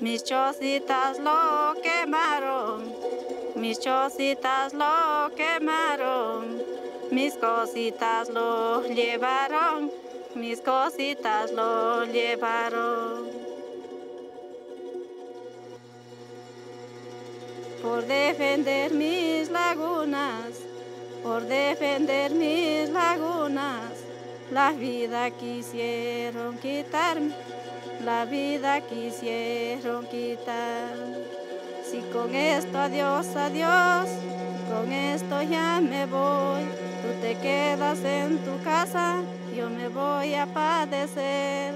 Mis chocitas lo quemaron, mis chocitas lo quemaron, mis cositas lo llevaron, mis cositas lo llevaron. Por defender mis lagunas, por defender mis lagunas, la vida quisieron quitarme la vida quisieron quitar. Si con esto adiós, adiós, con esto ya me voy, tú te quedas en tu casa, yo me voy a padecer.